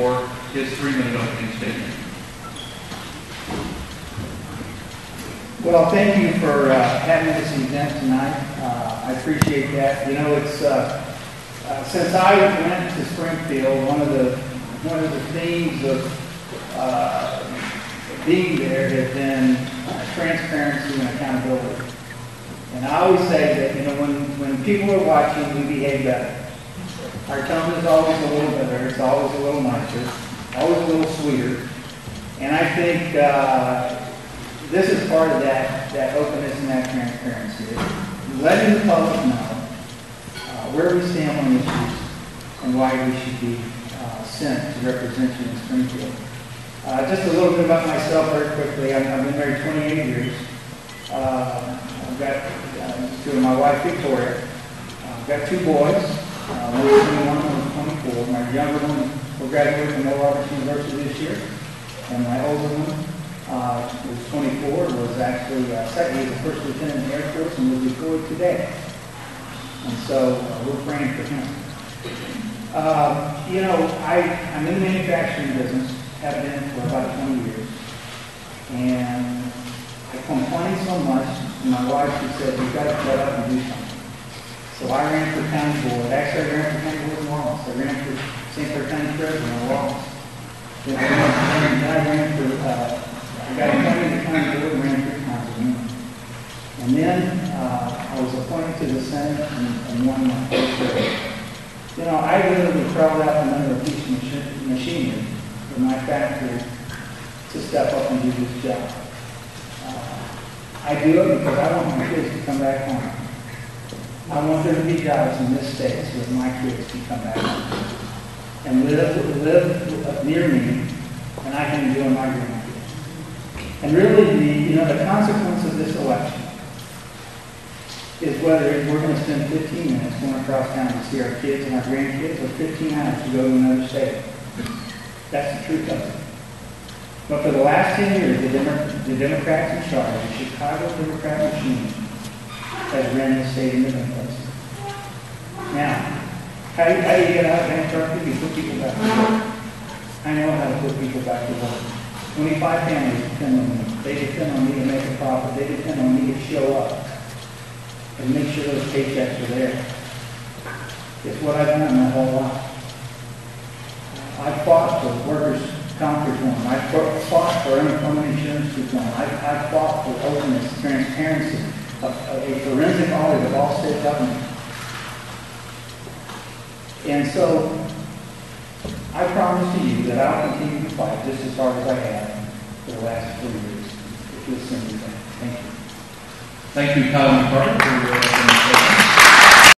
for his three-minute opening statement. Well, thank you for uh, having this event tonight. Uh, I appreciate that. You know, it's, uh, uh, since I went to Springfield, one of the, one of the themes of uh, being there has been uh, transparency and accountability. And I always say that, you know, when, when people are watching, we behave better. Our tone is always a little better, it's always a little nicer, always a little sweeter. And I think uh, this is part of that, that openness and that transparency. Letting the public know uh, where we stand on issues and why we should be uh, sent to represent you in Springfield. Uh, Just a little bit about myself very quickly. I've I've been married 28 years. Uh, I've got uh, of my wife Victoria. Uh, I've got two boys. Uh, One's 21, one's 24. My younger one will graduate from Oral Roberts University this year. And my older one uh, was 24, was actually, uh, second, was first lieutenant in the Air Force and was deployed today. And so uh, we're praying for him. Uh, You know, I, I'm in the manufacturing business, have been for about 20 years. And I complained so much, and my wife, she said, you've got to shut up and do something. So I ran for county board, actually I ran for county board in Wallace, I ran for St. Clair County President in Wallace. Then I ran, for, uh, I got appointed county board and ran as mayor. And then, uh, I was appointed to the Senate and, and won my first term. You know, I literally crawled out from under a piece of machi- machinery in my factory to step up and do this job. Uh, I do it because I want my kids to come back home. I want there to be jobs in this state so that my kids can come back and live, live near me, and I can enjoy my grandkids. And really, the, you know, the consequence of this election is whether we're going to spend 15 minutes going across town to see our kids and our grandkids, or 15 hours to go to another state. That's the truth of it. But for the last 10 years, the Demo- the Democrats in charge, the Chicago Democrat machine, has ran the state in different places. Now, how do you, how do you get out of bankruptcy? You put people back to work. Uh-huh. I know how to put people back to work. Twenty-five families depend on me. They depend on me to make a profit. They depend on me to show up and make sure those paychecks are there. It's what I've done my whole life. Uh, I fought for workers' comp reform. I fought fought for unemployment insurance reform. I, I fought for openness, transparency, a, a forensic audit of all state government. And so, I promise to you that I'll continue to fight just as hard as I have for the last three years. If you'll send me. Thank you. Thank you, Kyle McCarter, for uh,